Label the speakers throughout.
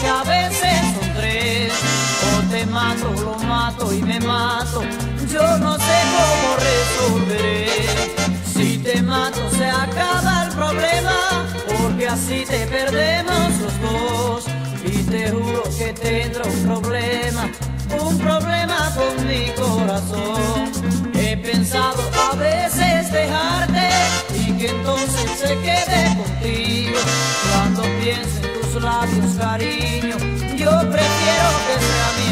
Speaker 1: que a veces son tres. O te mato, lo mato y me mato. Yo no sé cómo resolveré. Si te mato se acaba el problema, porque así te perdemos los dos. Y te juro que tendré un problema, un problema con mi corazón. He pensado a veces dejarte y que entonces se quede labios, cariño, yo prefiero que sea mi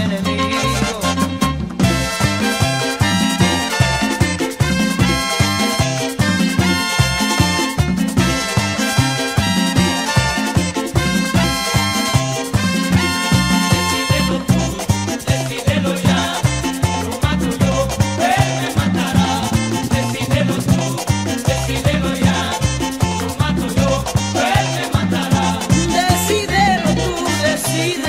Speaker 1: see